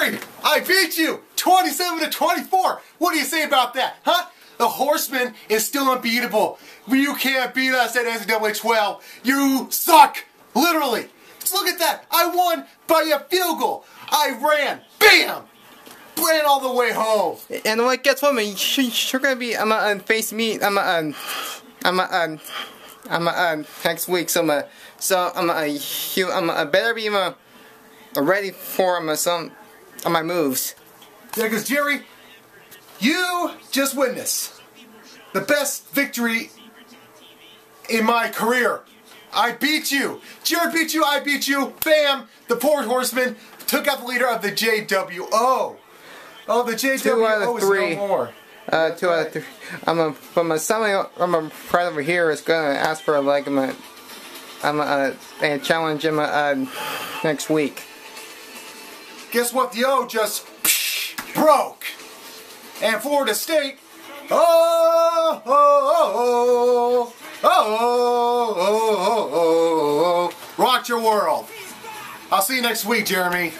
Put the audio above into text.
I beat you 27 to 24. What do you say about that, huh? The Horseman is still unbeatable. You can't beat us at NCAA 12. You suck, literally. Just look at that. I won by a field goal. I ran, bam, ran all the way home. And what? Guess what, man? You- You're gonna be. I'm gonna face me. I'm gonna. I'm gonna. I'm gonna. Next week. So I'm gonna. So I'm gonna. You. I'm gonna. Better be. Uh, ready for um, some. Of my moves. Yeah, because Jerry, you just witnessed the best victory in my career. I beat you. Jared beat you, I beat you. Bam! The poor horseman took out the leader of the JWO. Oh, the Two out JWO of is three. no more. Uh, two out of three. I'm a. But my somebody. I'm a right over here is gonna ask for like I'm a. I'm a, uh, a challenge him uh, next week. Guess what? The O just broke. And Florida State. Oh, oh, oh, oh, oh, oh, oh, oh, rocked your world. I'll see you next week, Jeremy.